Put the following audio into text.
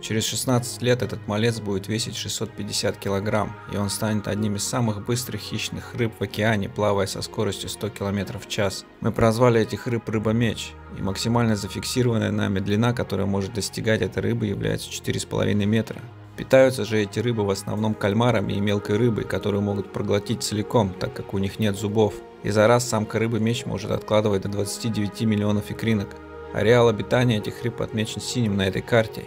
Через 16 лет этот малец будет весить 650 килограмм, и он станет одним из самых быстрых хищных рыб в океане, плавая со скоростью 100 км в час. Мы прозвали этих рыб рыба-меч, и максимально зафиксированная нами длина, которая может достигать этой рыбы, является 4,5 метра. Питаются же эти рыбы в основном кальмарами и мелкой рыбой, которую могут проглотить целиком, так как у них нет зубов. И за раз самка рыбы-меч может откладывать до 29 миллионов икринок. Ареал обитания этих рыб отмечен синим на этой карте,